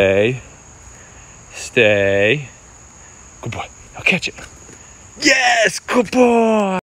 Stay. Stay. Good boy. I'll catch it. Yes, good boy.